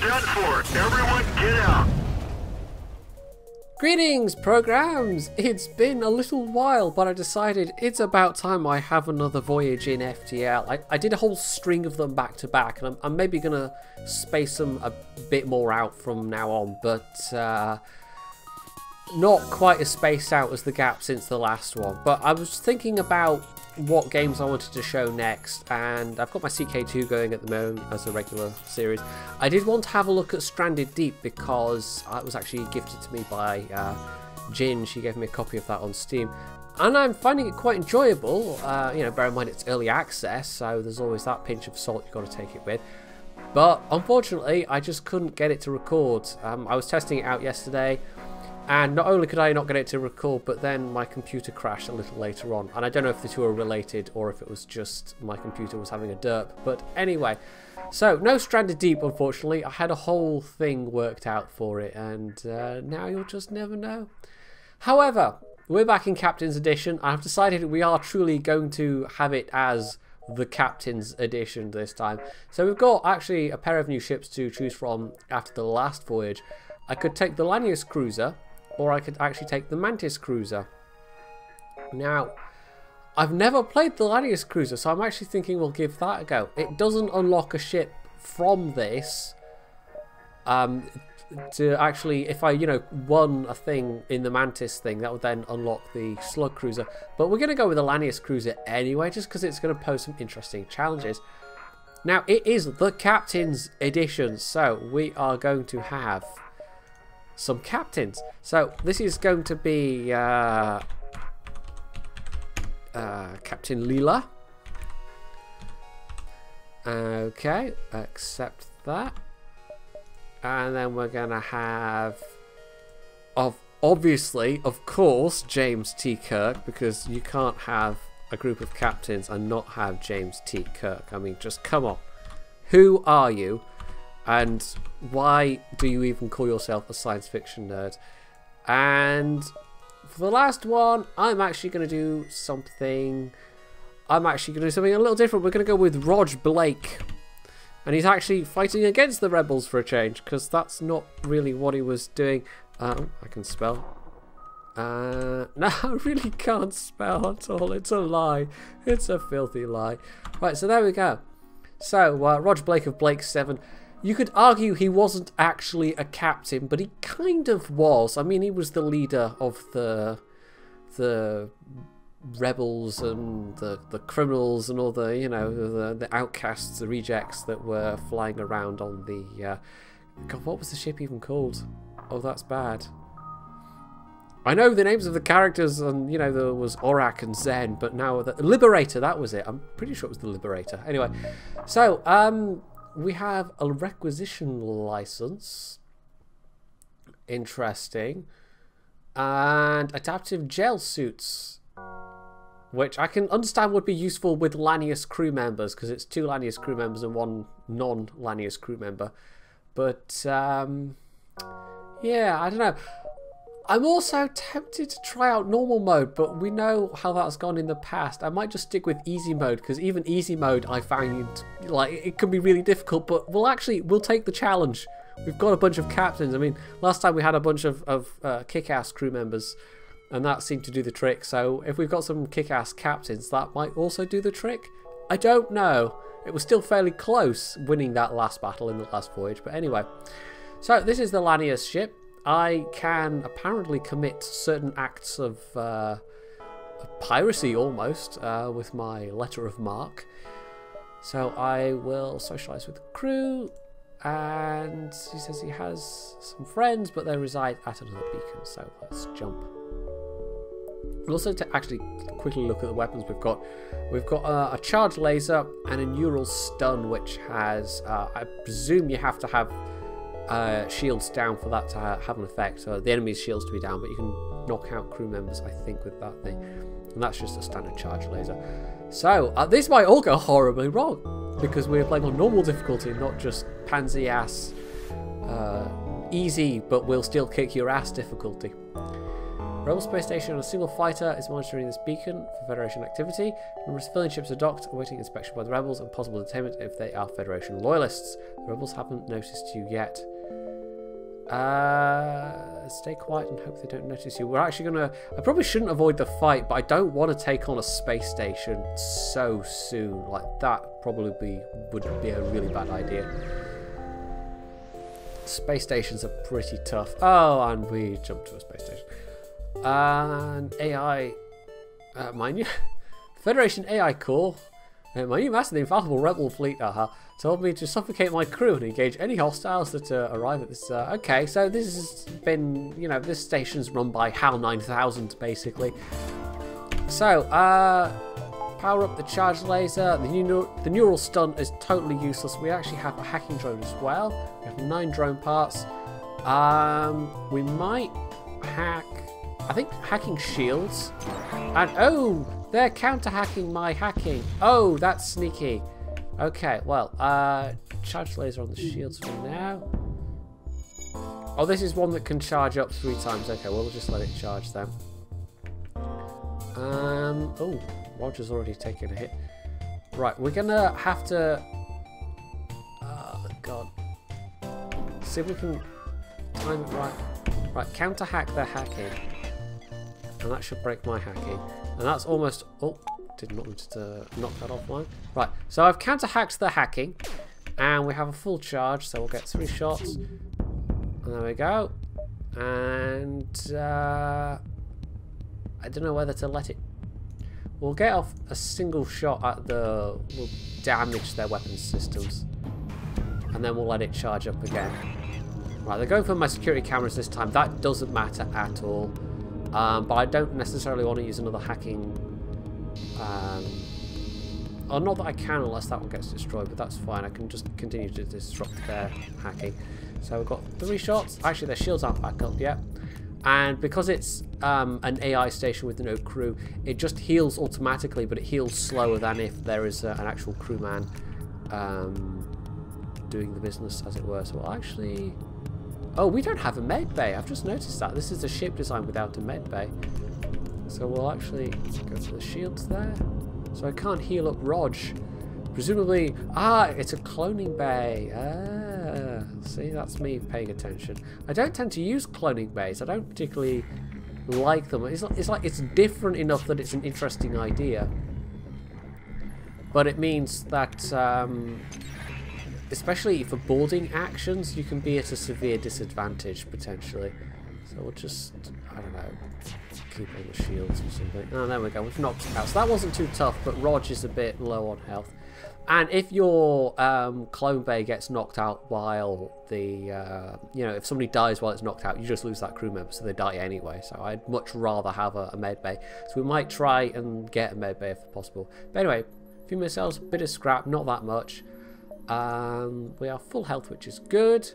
done for. Everyone get out. Greetings, programs! It's been a little while, but I decided it's about time I have another voyage in FTL. I, I did a whole string of them back to back, and I'm, I'm maybe going to space them a bit more out from now on, but uh, not quite as spaced out as the gap since the last one. But I was thinking about what games I wanted to show next, and I've got my CK2 going at the moment as a regular series. I did want to have a look at Stranded Deep because it was actually gifted to me by uh, Jin. She gave me a copy of that on Steam. And I'm finding it quite enjoyable. Uh, you know, bear in mind it's early access, so there's always that pinch of salt you've got to take it with. But unfortunately, I just couldn't get it to record. Um, I was testing it out yesterday. And not only could I not get it to record, but then my computer crashed a little later on. And I don't know if the two are related or if it was just my computer was having a derp. But anyway, so no Stranded Deep, unfortunately. I had a whole thing worked out for it, and uh, now you'll just never know. However, we're back in Captain's Edition. I've decided we are truly going to have it as the Captain's Edition this time. So we've got actually a pair of new ships to choose from after the last voyage. I could take the Lanius Cruiser, or I could actually take the Mantis Cruiser. Now, I've never played the Lanius Cruiser, so I'm actually thinking we'll give that a go. It doesn't unlock a ship from this. Um, to actually, if I, you know, won a thing in the Mantis thing, that would then unlock the Slug Cruiser. But we're going to go with the Lanius Cruiser anyway, just because it's going to pose some interesting challenges. Now, it is the Captain's Edition, so we are going to have some captains. So this is going to be uh, uh, Captain Leela. Okay, accept that. And then we're going to have, of obviously, of course, James T. Kirk, because you can't have a group of captains and not have James T. Kirk. I mean, just come on. Who are you? And why do you even call yourself a science fiction nerd? And for the last one, I'm actually going to do something... I'm actually going to do something a little different. We're going to go with Rog Blake. And he's actually fighting against the rebels for a change, because that's not really what he was doing. Uh, I can spell. Uh, no, I really can't spell at all. It's a lie. It's a filthy lie. Right, so there we go. So, uh, Rog Blake of Blake's 7 you could argue he wasn't actually a captain, but he kind of was. I mean, he was the leader of the the rebels and the the criminals and all the you know the the outcasts, the rejects that were flying around on the. Uh, God, what was the ship even called? Oh, that's bad. I know the names of the characters, and you know there was Orac and Zen, but now the Liberator. That was it. I'm pretty sure it was the Liberator. Anyway, so um, we have a requisition license. Interesting. And adaptive gel suits. Which I can understand would be useful with Lanius crew members, because it's two Lanius crew members and one non-Lanius crew member. But, um, yeah, I don't know. I'm also tempted to try out normal mode, but we know how that's gone in the past. I might just stick with easy mode, because even easy mode I find, like, it can be really difficult, but we'll actually, we'll take the challenge. We've got a bunch of captains. I mean, last time we had a bunch of, of uh, kick-ass crew members, and that seemed to do the trick. So if we've got some kick-ass captains, that might also do the trick. I don't know. It was still fairly close winning that last battle in the last voyage, but anyway. So this is the Lanius ship. I can apparently commit certain acts of uh, piracy almost uh, with my letter of marque. So I will socialise with the crew, and he says he has some friends, but they reside at another beacon. So let's jump. Also to actually quickly look at the weapons we've got. We've got uh, a charge laser and a neural stun, which has, uh, I presume you have to have uh, shields down for that to have an effect. So the enemy's shields to be down, but you can knock out crew members, I think, with that thing. And that's just a standard charge laser. So, uh, this might all go horribly wrong, because we're playing on normal difficulty, not just pansy ass, uh, easy, but we'll still kick your ass difficulty. Rebel space station and a single fighter is monitoring this beacon for Federation activity. Numerous civilian ships are docked, awaiting inspection by the rebels and possible detainment if they are Federation loyalists. The rebels haven't noticed you yet. Uh, stay quiet and hope they don't notice you. We're actually gonna. I probably shouldn't avoid the fight, but I don't want to take on a space station so soon. Like that probably be would be a really bad idea. Space stations are pretty tough. Oh, and we jumped to a space station. And AI, uh, mind you, Federation AI Core. My new master, the infallible rebel fleet, uh -huh, told me to suffocate my crew and engage any hostiles that uh, arrive at this. Uh, okay, so this has been, you know, this station's run by HAL 9000, basically. So, uh, power up the charge laser. The, new, the neural stun is totally useless. We actually have a hacking drone as well. We have nine drone parts. Um, we might hack, I think, hacking shields. And, oh, they're counter-hacking my hacking. Oh, that's sneaky. Okay, well, uh, charge laser on the shields for now. Oh, this is one that can charge up three times. Okay, well, we'll just let it charge then. Um, oh, Roger's already taken a hit. Right, we're gonna have to... Oh, God. See if we can time it right. Right, counter-hack their hacking. And that should break my hacking. And that's almost... Oh, did not want to knock that offline. Right, so I've counter-hacked the hacking. And we have a full charge, so we'll get three shots. And there we go. And uh, I don't know whether to let it. We'll get off a single shot at the. We'll damage their weapon systems, and then we'll let it charge up again. Right, they're going for my security cameras this time. That doesn't matter at all. Um, but I don't necessarily want to use another hacking. Um, or not that I can unless that one gets destroyed, but that's fine. I can just continue to disrupt their hacking. So we've got three shots. Actually, their shields aren't back up yet. And because it's um, an AI station with no crew, it just heals automatically, but it heals slower than if there is uh, an actual crewman um, doing the business, as it were. So we'll actually... Oh, we don't have a med bay. I've just noticed that. This is a ship design without a med bay. So we'll actually go to the shields there. So I can't heal up Rog. Presumably, ah, it's a cloning bay. Ah, see, that's me paying attention. I don't tend to use cloning bays. I don't particularly like them. It's, it's like it's different enough that it's an interesting idea. But it means that, um, especially for boarding actions, you can be at a severe disadvantage, potentially. So we'll just, I don't know, keep on the shields or something. Oh, there we go. We've knocked it out. So that wasn't too tough, but Rog is a bit low on health. And if your um, clone bay gets knocked out while the, uh, you know, if somebody dies while it's knocked out, you just lose that crew member, so they die anyway. So I'd much rather have a, a med bay. So we might try and get a med bay if possible. But anyway, a few missiles, bit of scrap, not that much. Um, we are full health, which is good.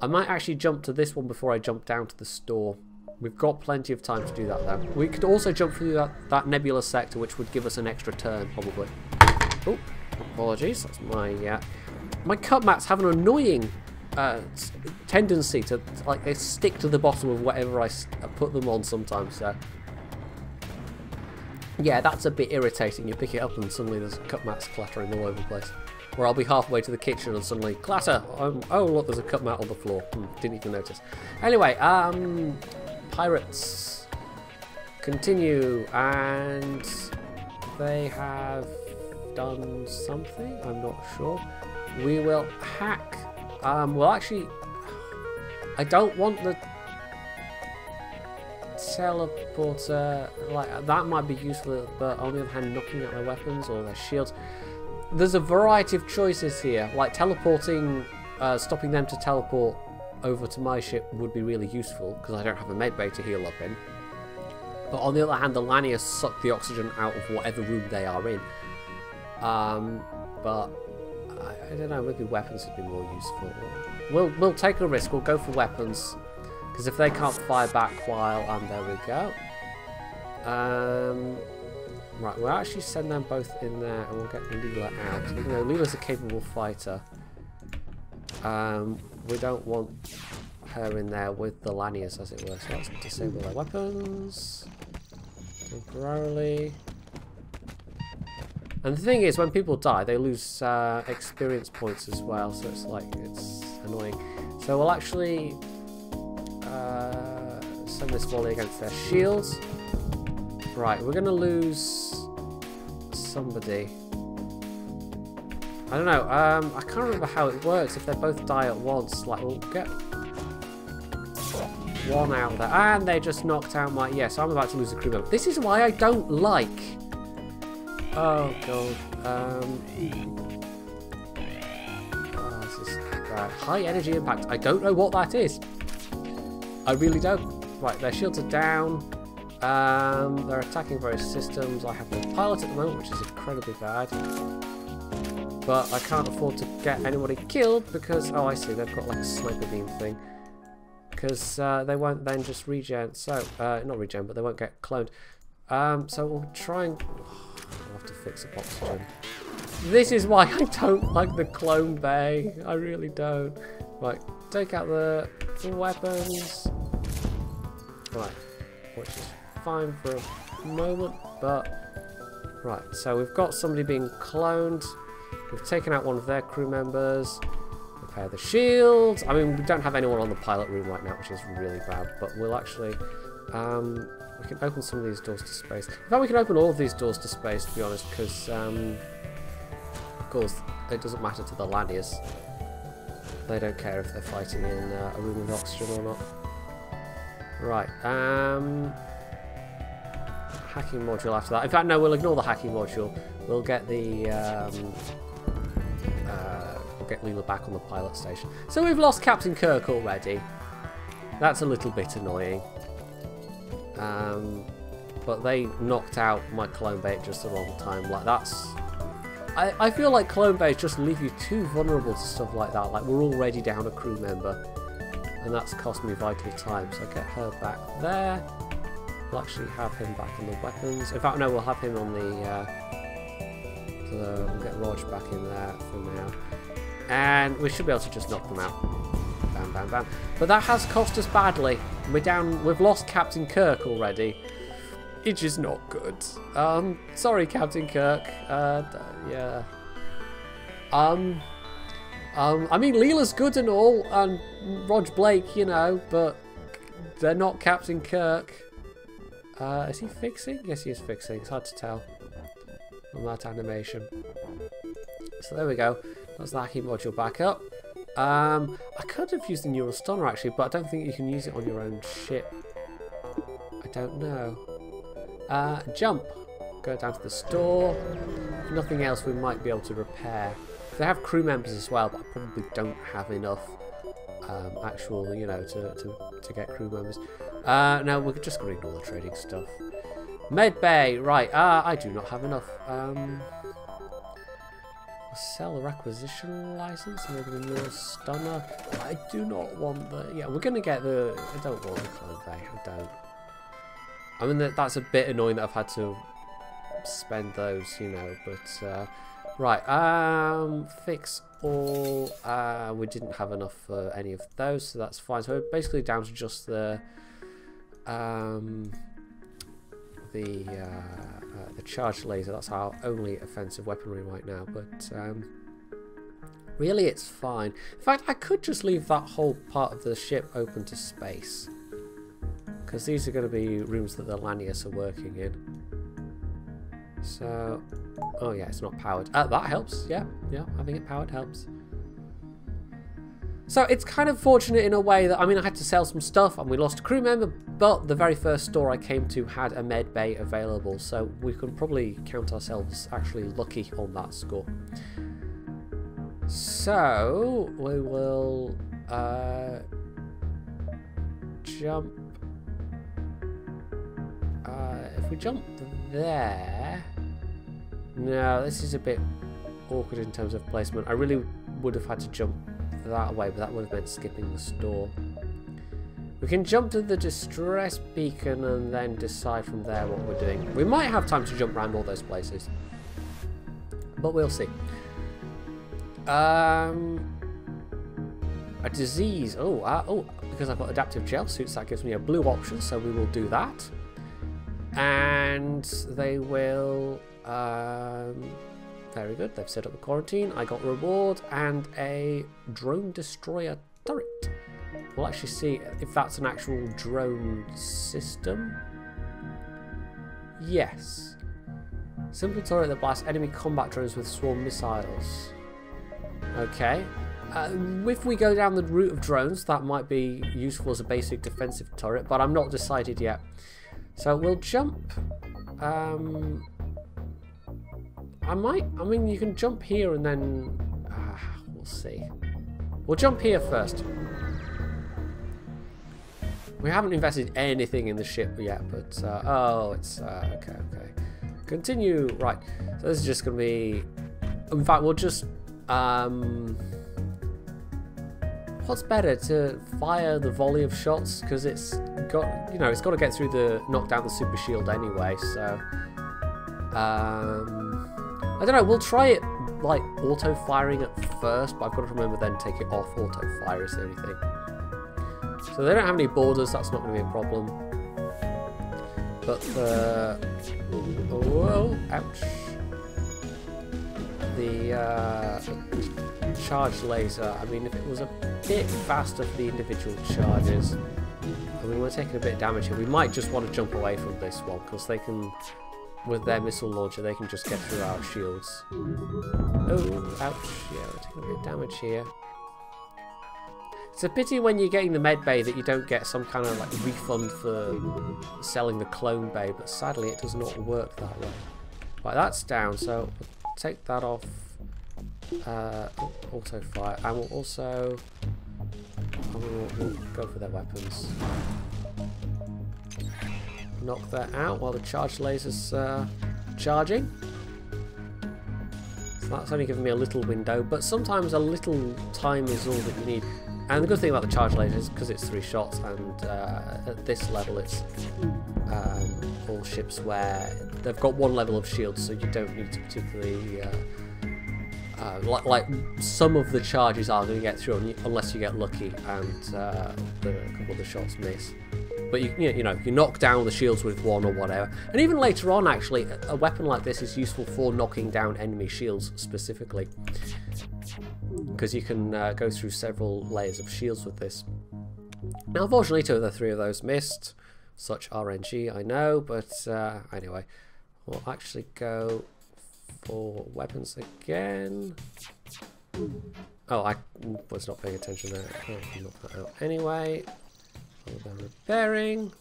I might actually jump to this one before I jump down to the store. We've got plenty of time to do that then. We could also jump through that, that nebula sector, which would give us an extra turn, probably. Oh. Apologies, that's my uh, my cut mats have an annoying uh, tendency to like they stick to the bottom of whatever I, I put them on sometimes. So yeah, that's a bit irritating. You pick it up and suddenly there's cut mats clattering all over the place. Or I'll be halfway to the kitchen and suddenly clatter. Um, oh look, there's a cut mat on the floor. Hmm, didn't even notice. Anyway, um, pirates continue and they have done something. I'm not sure. We will hack. Um, well, actually, I don't want the teleporter. Like that might be useful, but only on the other hand, knocking out their weapons or their shields. There's a variety of choices here. Like teleporting, uh, stopping them to teleport over to my ship would be really useful because I don't have a medbay to heal up in. But on the other hand, the Lanius suck the oxygen out of whatever room they are in. Um, but I, I, don't know. Maybe weapons would be more useful. We'll we'll take a risk. We'll go for weapons because if they can't fire back while and there we go. Um, right, we'll actually send them both in there and we'll get Leela out. Even though Leela's a capable fighter, um, we don't want her in there with the Lanius, as it were. So let's disable their weapons temporarily. And the thing is, when people die, they lose uh, experience points as well, so it's like, it's annoying. So we'll actually uh, send this volley against their shields. Right, we're to lose somebody. I don't know, um, I can't remember how it works if they both die at once. Like, we'll get one out of there. And they just knocked out my... Yes, yeah, so I'm about to lose a crew member. This is why I don't like Oh god. Um, oh, this is bad. High energy impact. I don't know what that is. I really don't. Right, their shields are down. Um, they're attacking various systems. I have no pilot at the moment, which is incredibly bad. But I can't afford to get anybody killed because... Oh, I see. They've got like a sniper beam thing. Because uh, they won't then just regen. So, uh, not regen, but they won't get cloned. Um, so we'll try and i have to fix up oxygen. This is why I don't like the clone bay. I really don't. Right, take out the weapons. Right, which is fine for a moment, but... Right, so we've got somebody being cloned. We've taken out one of their crew members. Repair the shields. I mean, we don't have anyone on the pilot room right now, which is really bad, but we'll actually... Um, we can open some of these doors to space. In fact, we can open all of these doors to space, to be honest, because, um, of course, it doesn't matter to the Lanius. They don't care if they're fighting in uh, a room with oxygen or not. Right, um... Hacking module after that. In fact, no, we'll ignore the hacking module. We'll get the, um... Uh, we'll get Leela back on the pilot station. So we've lost Captain Kirk already. That's a little bit annoying. Um, but they knocked out my clone bait just the wrong time. Like that's, I, I feel like clone bays just leave you too vulnerable to stuff like that. Like we're already down a crew member, and that's cost me vital time. So get her back there. We'll actually have him back on the weapons. In fact, no, we'll have him on the. Uh, we'll get Rog back in there for now, and we should be able to just knock them out. Bam, bam, bam. But that has cost us badly. We're down. We've lost Captain Kirk already. It is not good. Um, sorry, Captain Kirk. Uh, yeah. Um, um, I mean, Leela's good and all, and Rog Blake, you know, but they're not Captain Kirk. Uh, is he fixing? Yes, he is fixing. It's hard to tell from that animation. So there we go. That's the hacking module back up. Um, I could have used the neural stunner actually, but I don't think you can use it on your own ship. I don't know. Uh, jump. Go down to the store. If nothing else, we might be able to repair. They have crew members as well, but I probably don't have enough um, actual, you know, to, to, to get crew members. Uh, no, we're just going to ignore the trading stuff. Med Bay, right. Uh, I do not have enough. Um, sell a requisition license, maybe the neural stunner. I do not want the. Yeah, we're gonna get the. I don't want the clone bay. I don't. I mean, that's a bit annoying that I've had to spend those, you know. But uh, right, um, fix all. Uh, we didn't have enough for any of those, so that's fine. So we're basically down to just the. Um, the uh, uh, the charged laser. That's our only offensive weaponry right now. But um, really, it's fine. In fact, I could just leave that whole part of the ship open to space. Because these are going to be rooms that the Lanius are working in. So, oh yeah, it's not powered. Uh, that helps, yeah, yeah, having it powered helps. So it's kind of fortunate in a way that, I mean, I had to sell some stuff and we lost a crew member, but the very first store I came to had a med bay available, so we can probably count ourselves actually lucky on that score. So, we will uh, jump. Uh, if we jump there. No, this is a bit awkward in terms of placement. I really would have had to jump that way, but that would have meant skipping the store. We can jump to the distress beacon and then decide from there what we're doing. We might have time to jump around all those places. But we'll see. Um, a disease. Oh, uh, oh, because I've got adaptive gel suits, that gives me a blue option, so we will do that. And they will. Um, very good, they've set up the quarantine. I got reward and a drone destroyer turret. We'll actually see if that's an actual drone system. Yes. Simple turret that blasts enemy combat drones with swarm missiles. Okay. Uh, if we go down the route of drones, that might be useful as a basic defensive turret, but I'm not decided yet. So we'll jump. Um, I might. I mean, you can jump here and then. Uh, we'll see. We'll jump here first. We haven't invested anything in the ship yet, but uh, oh, it's uh, okay, okay. Continue. Right. So this is just going to be. In fact, we'll just. Um, what's better to fire the volley of shots because it's got you know it's got to get through the knock down the super shield anyway. So. Um, I don't know, we'll try it like auto firing at first, but I've got to remember then take it off auto fire is the only thing. So they don't have any borders, that's not going to be a problem. But the... Whoa, ouch. The uh, charge laser, I mean, if it was a bit faster for the individual charges, I mean, we're taking a bit of damage here. We might just want to jump away from this one, because they can with their missile launcher, they can just get through our shields. Oh, ouch. Yeah, we're taking a bit of damage here. It's a pity when you're getting the med bay that you don't get some kind of like refund for selling the clone bay, but sadly it does not work that way. Right, that's down, so we'll take that off uh, auto fire, and we'll also we'll, we'll go for their weapons knock that out while the charge laser's uh, charging. So that's only giving me a little window, but sometimes a little time is all that you need. And the good thing about the charge laser is because it's three shots, and uh, at this level it's um, all ships where they've got one level of shield, so you don't need to particularly. Uh, uh, like, like, some of the charges are going to get through unless you get lucky and uh, the, a couple of the shots miss. But you, you know, you knock down the shields with one or whatever. And even later on, actually, a weapon like this is useful for knocking down enemy shields specifically. Because you can uh, go through several layers of shields with this. Now, unfortunately, two of the three of those missed. Such RNG, I know, but uh, anyway. We'll actually go for weapons again. Oh, I was not paying attention there. Oh, knock that out anyway. Repairing.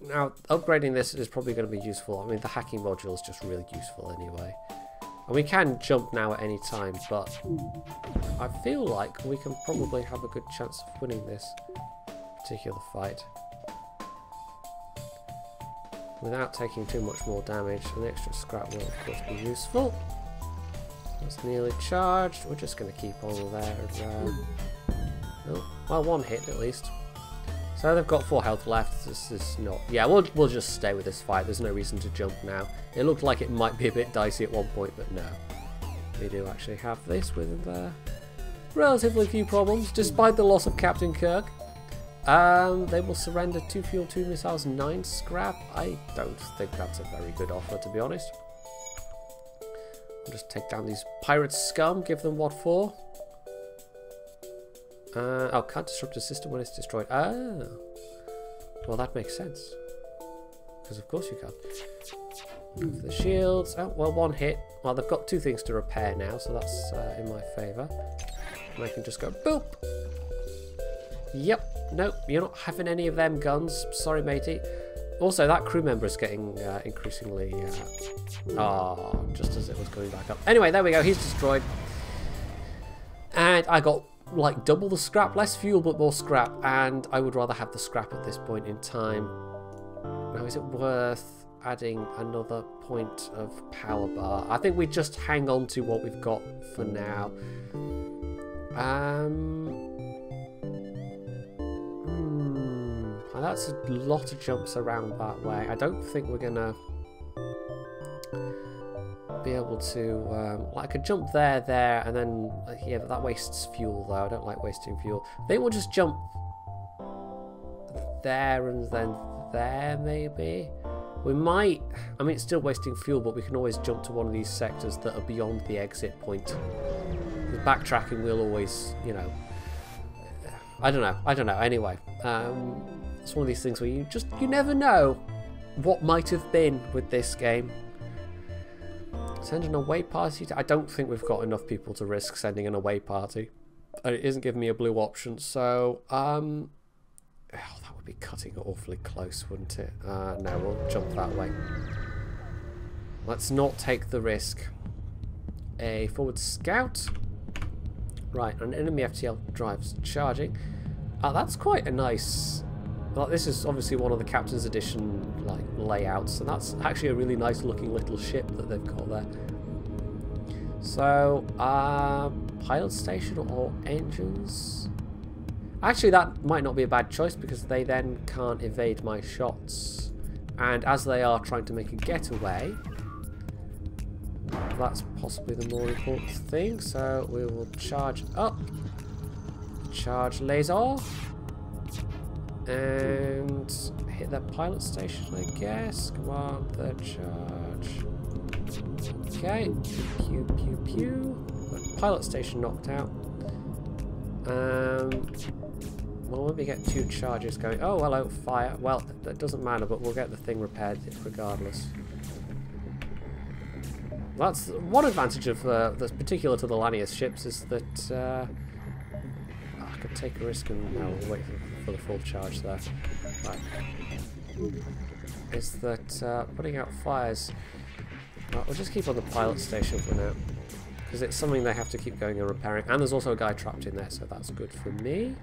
Now, upgrading this is probably going to be useful. I mean, the hacking module is just really useful anyway. And we can jump now at any time, but I feel like we can probably have a good chance of winning this particular fight. Without taking too much more damage, an extra scrap will of course be useful. That's nearly charged. We're just going to keep on there. Uh, oh, well, one hit at least. So they've got four health left. This is not... Yeah, we'll, we'll just stay with this fight. There's no reason to jump now. It looked like it might be a bit dicey at one point, but no. We do actually have this with uh, relatively few problems, despite the loss of Captain Kirk. Um, they will surrender 2 fuel, 2 missiles, 9 scrap. I don't think that's a very good offer, to be honest. I'll just take down these pirate scum, give them what for. Uh, oh, can't disrupt a system when it's destroyed. Oh. Well, that makes sense. Because of course you can. Move the shields. Oh, well, one hit. Well, they've got two things to repair now, so that's uh, in my favour. And I can just go boop. Yep. Nope, you're not having any of them guns. Sorry, matey. Also, that crew member is getting uh, increasingly... Uh, oh, just as it was going back up. Anyway, there we go. He's destroyed. And I got like double the scrap, less fuel but more scrap, and I would rather have the scrap at this point in time. Now, is it worth adding another point of power bar? I think we just hang on to what we've got for now. Um, hmm, that's a lot of jumps around that way. I don't think we're gonna be able to, um, like, I could jump there, there, and then, yeah, but that wastes fuel, though. I don't like wasting fuel. I think we'll just jump there and then there, maybe. We might, I mean, it's still wasting fuel, but we can always jump to one of these sectors that are beyond the exit point. Backtracking, we'll always, you know, I don't know, I don't know, anyway. Um, it's one of these things where you just, you never know what might have been with this game. Send an away party. I don't think we've got enough people to risk sending an away party. And it isn't giving me a blue option, so um, oh, that would be cutting awfully close, wouldn't it? Uh, no, we'll jump that way. Let's not take the risk. A forward scout. Right, an enemy FTL drives charging. Uh, that's quite a nice well, this is obviously one of the Captain's Edition like layouts, and that's actually a really nice looking little ship that they've got there. So, uh, pilot station or engines? Actually, that might not be a bad choice because they then can't evade my shots. And as they are trying to make a getaway, that's possibly the more important thing. So we will charge up. Charge laser and hit that pilot station, I guess. Come on, third charge. Okay, pew pew pew. Got pilot station knocked out. Um, well, let me get two charges going. Oh, hello, fire. Well, that doesn't matter, but we'll get the thing repaired regardless. That's one advantage of uh, that's particular to the Lanius ships is that uh, I could take a risk and wait for for the full charge there. Right. Is that uh, putting out fires... We'll just keep on the pilot station for now. Because it's something they have to keep going and repairing. And there's also a guy trapped in there, so that's good for me.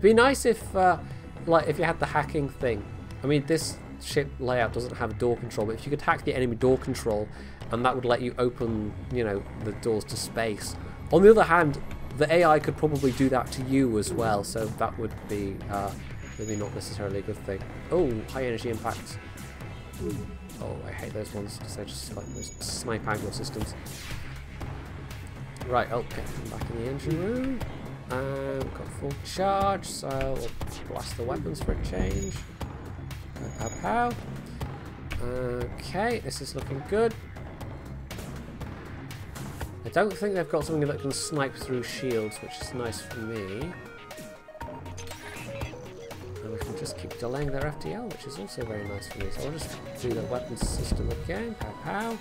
Be nice if, uh, like, if you had the hacking thing. I mean, this ship layout doesn't have door control, but if you could hack the enemy door control, and that would let you open, you know, the doors to space. On the other hand, the AI could probably do that to you as well, so that would be uh, maybe not necessarily a good thing. Oh, high energy impact. Oh, I hate those ones because they're just like those snipe angle systems. Right, okay, I'm back in the engine room. Um, got full charge, so we'll blast the weapons for a change. Pow, pow, pow. Okay, this is looking good. I don't think they've got something that can snipe through shields, which is nice for me. And we can just keep delaying their FTL, which is also very nice for me. So I'll just do the weapons system again. Pow pow.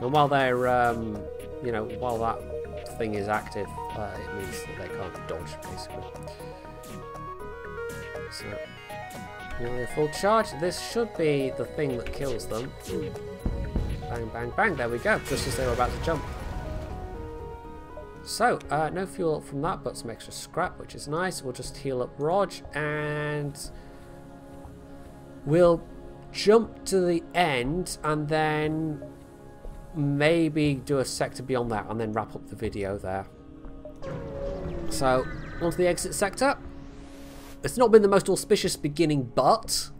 And while they're, um, you know, while that thing is active, uh, it means that they can't dodge, basically. So, nearly a full charge. This should be the thing that kills them. Bang, bang, bang. There we go. Just as they were about to jump. So, uh, no fuel from that, but some extra scrap, which is nice. We'll just heal up Rog, and we'll jump to the end, and then maybe do a sector beyond that, and then wrap up the video there. So, onto the exit sector. It's not been the most auspicious beginning, but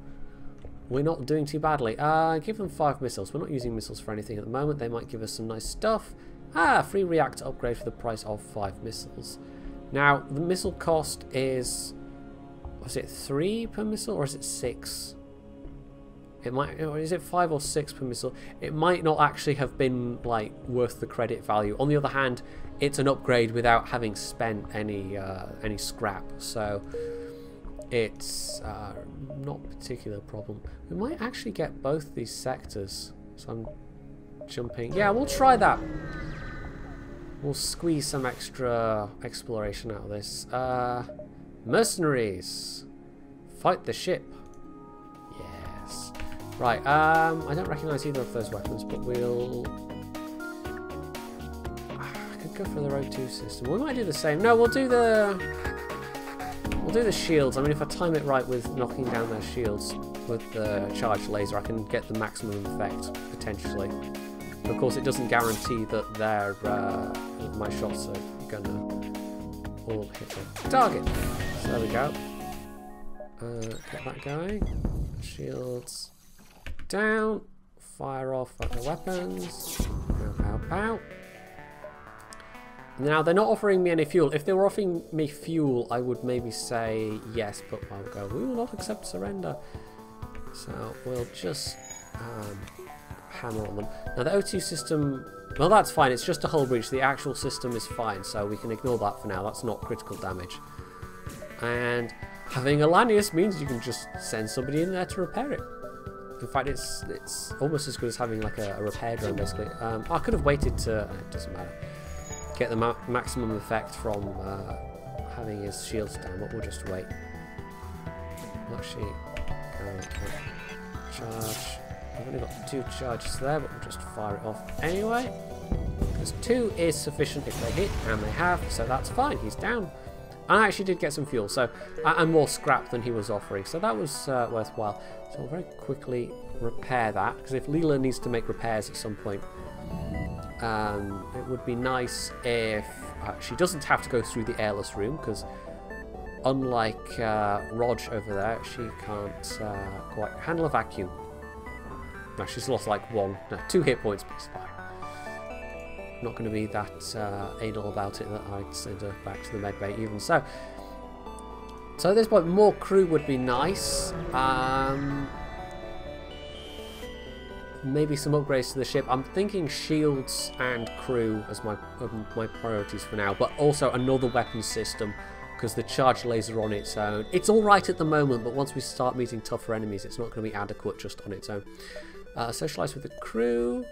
we're not doing too badly. Uh, give them five missiles. We're not using missiles for anything at the moment. They might give us some nice stuff. Ah, free reactor upgrade for the price of five missiles. Now, the missile cost is... Was it three per missile or is it six? It might, or is it five or six per missile? It might not actually have been like worth the credit value. On the other hand, it's an upgrade without having spent any uh, any scrap. So it's uh, not particular problem. We might actually get both these sectors. So I'm jumping. Yeah, we'll try that. We'll squeeze some extra exploration out of this. Uh, mercenaries. Fight the ship. Yes. Right, um, I don't recognise either of those weapons, but we'll... I could go for the Rogue 2 system. We might do the same. No, we'll do the... We'll do the shields. I mean, if I time it right with knocking down their shields with the charged laser, I can get the maximum effect, potentially. Of course, it doesn't guarantee that their uh, my shots are gonna all hit the target. So there we go. Uh, get that going. Shields down. fire off other weapons. Pow, pow, pow. Now, they're not offering me any fuel. If they were offering me fuel, I would maybe say yes, but I'll go, we will not accept surrender. So we'll just um, hammer on them. Now, the O2 system, well, that's fine. It's just a hull breach. The actual system is fine, so we can ignore that for now. That's not critical damage. And having a Lanius means you can just send somebody in there to repair it. In fact, it's it's almost as good as having like a, a repair drone, basically. Um, I could have waited to... It doesn't matter get the ma maximum effect from uh, having his shields down, but we'll just wait. Actually, charge. I've only got two charges there, but we'll just fire it off anyway. Because two is sufficient if they hit, and they have, so that's fine. He's down. And I actually did get some fuel, so and more scrap than he was offering, so that was uh, worthwhile. So I'll very quickly repair that, because if Leela needs to make repairs at some point, um, it would be nice if uh, she doesn't have to go through the airless room because unlike uh, Rog over there, she can't uh, quite handle a vacuum. Now she's lost like one, no, two hit points, but it's fine. Not going to be that uh, anal about it that I'd send her back to the medbay even so. So at this point, more crew would be nice. Um, maybe some upgrades to the ship. I'm thinking shields and crew as my um, my priorities for now, but also another weapon system because the charge laser on its own. It's all right at the moment, but once we start meeting tougher enemies, it's not going to be adequate just on its own. Uh, socialize with the crew.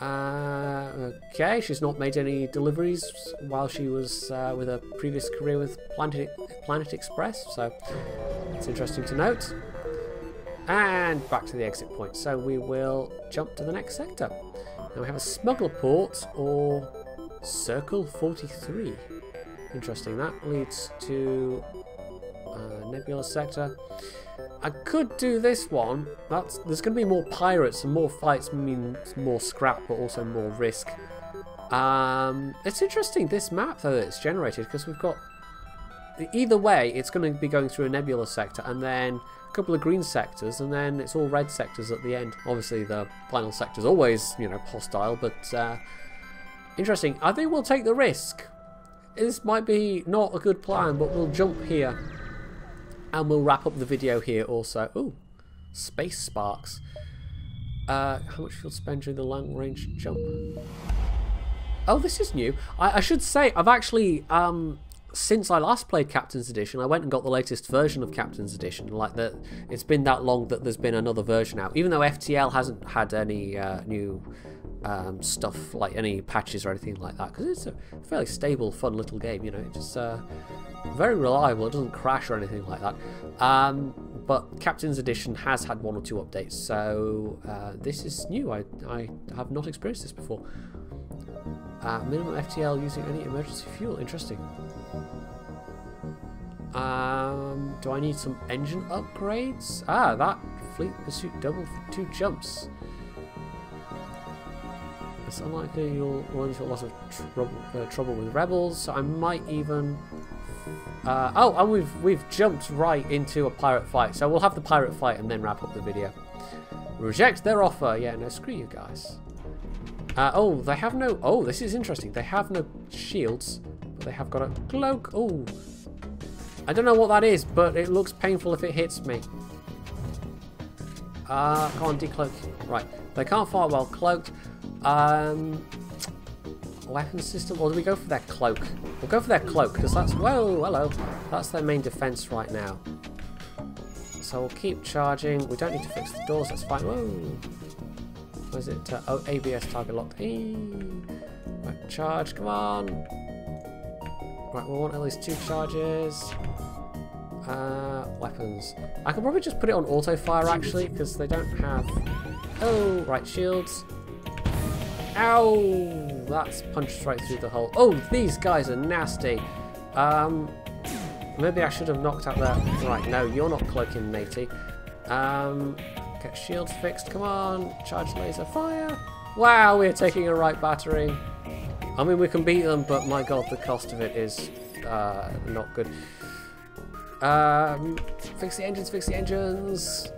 Uh, okay, she's not made any deliveries while she was uh, with her previous career with Planet, Planet Express, so it's interesting to note. And back to the exit point. So we will jump to the next sector. Now we have a smuggler port or Circle 43. Interesting. That leads to uh, Nebula sector. I could do this one. That's There's going to be more pirates and more fights means more scrap but also more risk. Um, it's interesting this map though that's generated because we've got either way it's going to be going through a nebula sector and then a couple of green sectors, and then it's all red sectors at the end. Obviously, the final sector is always, you know, hostile, but uh, interesting. I think we'll take the risk. This might be not a good plan, but we'll jump here, and we'll wrap up the video here also. Ooh, space sparks. Uh, how much fuel spend during the long range jump? Oh, this is new. I, I should say, I've actually um, since I last played Captain's Edition, I went and got the latest version of Captain's Edition. Like that, it's been that long that there's been another version out. Even though FTL hasn't had any uh, new um, stuff, like any patches or anything like that, because it's a fairly stable, fun little game. You know, it's uh, very reliable. It doesn't crash or anything like that. Um, but Captain's Edition has had one or two updates, so uh, this is new. I I have not experienced this before. Uh, minimum FTL using any emergency fuel. Interesting. Um, do I need some engine upgrades? Ah, that fleet pursuit double for two jumps. It's unlikely you'll run into a lot of trouble, uh, trouble with rebels, so I might even... Uh, oh, and we've, we've jumped right into a pirate fight, so we'll have the pirate fight and then wrap up the video. Reject their offer. Yeah, no, screw you guys. Uh, oh, they have no... Oh, this is interesting. They have no shields, but they have got a cloak. Oh, I don't know what that is, but it looks painful if it hits me. Uh, on, decloak. Right, they can't fire well cloaked. Um, weapon system, or do we go for their cloak? We'll go for their cloak, because that's, whoa, hello. That's their main defense right now. So we'll keep charging. We don't need to fix the doors, that's fine. Whoa. What is it? Uh, oh, ABS target locked. Hey. Right, charge, come on. Right, we want at least two charges. Uh, weapons. I could probably just put it on auto fire actually, because they don't have... Oh, right, shields. Ow! That's punched right through the hole. Oh, these guys are nasty. Um, maybe I should have knocked out that. Right, no, you're not cloaking, matey. Um, get shields fixed. Come on, charge laser fire. Wow, we're taking a right battering. I mean, we can beat them, but my god, the cost of it is uh, not good. Um, fix the engines, fix the engines.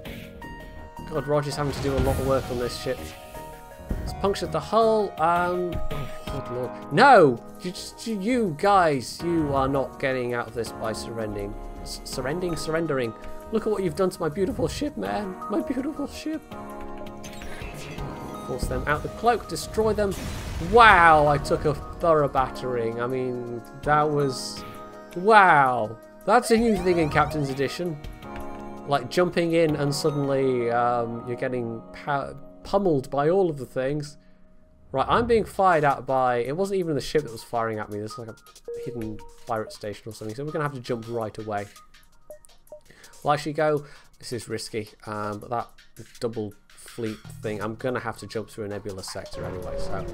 God, Roger's having to do a lot of work on this ship. It's punctured the hull. Um, oh, good lord. No! You, just- you guys, you are not getting out of this by surrendering. S- surrendering? Surrendering. Look at what you've done to my beautiful ship, man. My beautiful ship. Force them out the cloak, destroy them. Wow, I took a thorough battering. I mean, that was... Wow. That's a new thing in Captain's Edition. Like jumping in and suddenly um, you're getting pummeled by all of the things. Right, I'm being fired at by... It wasn't even the ship that was firing at me. There's like a hidden pirate station or something. So we're going to have to jump right away. We'll actually go... This is risky, um, but that double fleet thing, I'm going to have to jump through a nebulous sector anyway, so...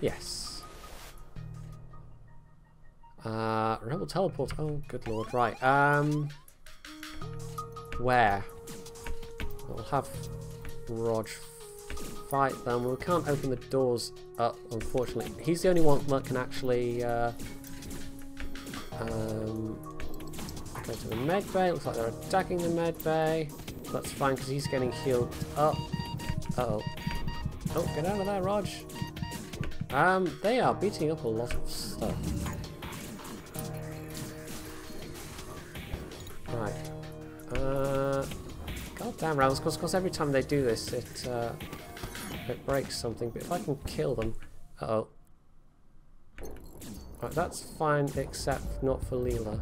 Yes. Uh, rebel teleport. Oh, good lord. Right. Um, where? We'll have Rog fight them. We can't open the doors up, unfortunately. He's the only one that can actually uh, um, go to the med bay. Looks like they're attacking the med bay. That's fine because he's getting healed up. Uh oh. Oh, get out of there, Rog. Um, they are beating up a lot of stuff. Right. Uh, God damn rounds, because every time they do this, it uh, it breaks something. But if I can kill them, uh oh. Right, that's fine, except not for Leela.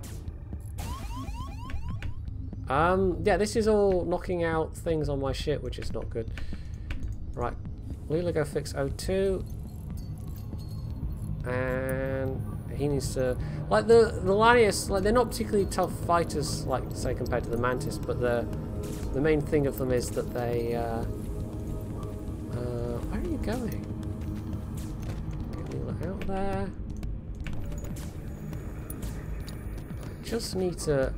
Um, yeah, this is all knocking out things on my ship, which is not good. Right, Leela go fix O2. And he needs to like the the Lanius like they're not particularly tough fighters like say compared to the Mantis but the the main thing of them is that they uh, uh, where are you going get Leela out there just need to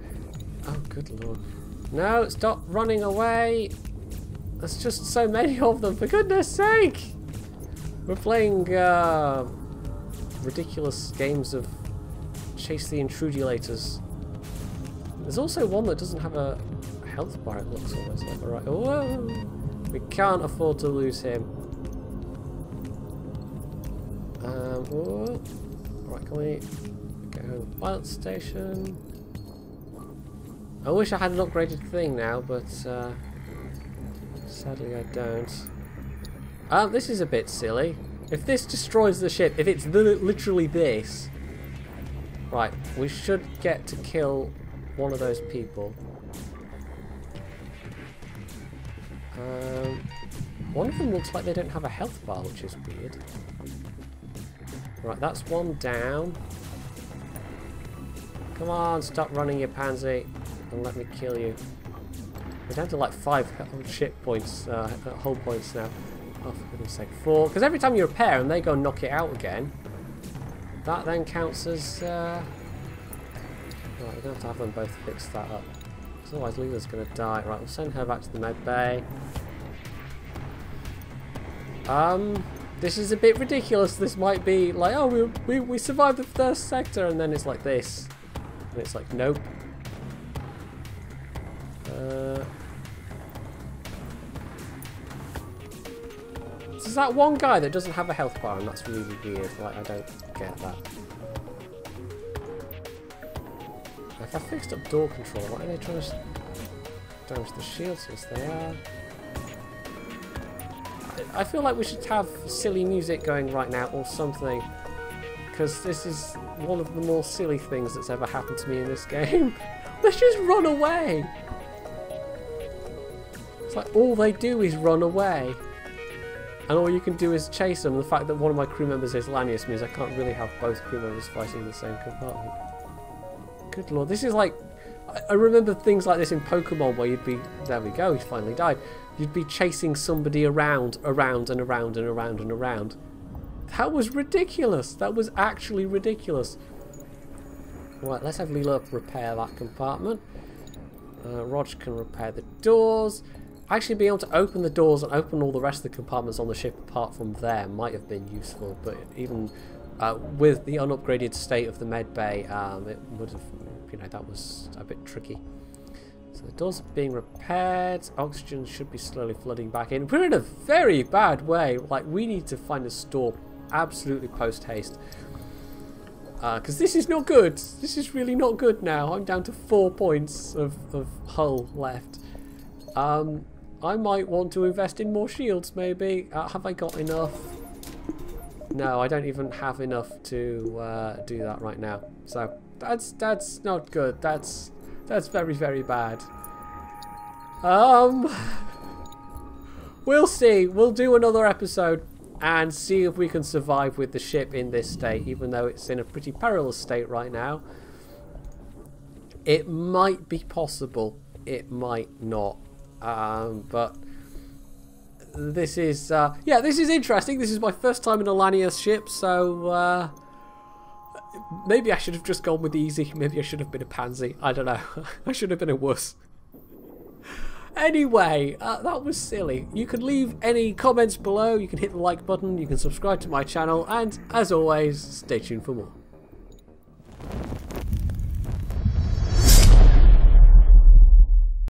oh good lord no stop running away there's just so many of them for goodness sake we're playing uh, ridiculous games of chase the intrudulators. There's also one that doesn't have a health bar, it looks almost like. Alright, whoa! We can't afford to lose him. Um, whoa. Right, can we go to the pilot station? I wish I had an upgraded thing now, but uh, sadly I don't. Um, this is a bit silly. If this destroys the ship, if it's literally this, right, we should get to kill one of those people. Um, one of them looks like they don't have a health bar, which is weird. Right, that's one down. Come on, stop running, you pansy, and let me kill you. We're down to like five ship points, uh, hull points now. Oh, for goodness sake. Four. Because every time you repair and they go knock it out again, that then counts as... Uh... Right, we're going to have to have them both fix that up. Because otherwise Leela's going to die. Right, we'll send her back to the med bay. Um, this is a bit ridiculous. This might be like, oh, we, we, we survived the first sector, and then it's like this. And it's like, nope. Uh... There's that one guy that doesn't have a health bar, and that's really weird. Like, I don't get that. If I fixed up door control, why are they trying to damage the shields? Yes, they are. I, I feel like we should have silly music going right now, or something. Because this is one of the more silly things that's ever happened to me in this game. Let's just run away! Like all they do is run away and all you can do is chase them. The fact that one of my crew members is Lanius means I can't really have both crew members fighting in the same compartment. Good lord, this is like... I, remember things like this in Pokemon where you'd be... There we go, he's finally died. You'd be chasing somebody around, around and around and around and around. That was ridiculous. That was actually ridiculous. Right, let's have Leela repair that compartment. Uh, Rog can repair the doors. Actually being able to open the doors and open all the rest of the compartments on the ship apart from there might have been useful, but even uh, with the unupgraded state of the med bay, um, it would have, you know, that was a bit tricky. So the doors are being repaired. Oxygen should be slowly flooding back in. We're in a very bad way. Like, we need to find a store absolutely post haste. Because uh, this is not good. This is really not good now. I'm down to four points of, of hull left. Um, I might want to invest in more shields, maybe. Uh, have I got enough? No, I don't even have enough to uh, do that right now. So that's that's not good. That's that's very very bad. Um, we'll see. We'll do another episode and see if we can survive with the ship in this state, even though it's in a pretty perilous state right now. It might be possible. It might not. Um, but this is, uh, yeah, this is interesting. This is my first time in a Lanius ship, so uh, maybe I should have just gone with easy. Maybe I should have been a pansy. I don't know. I should have been a wuss. Anyway, uh, that was silly. You can leave any comments below, you can hit the like button, you can subscribe to my channel, and as always, stay tuned for more.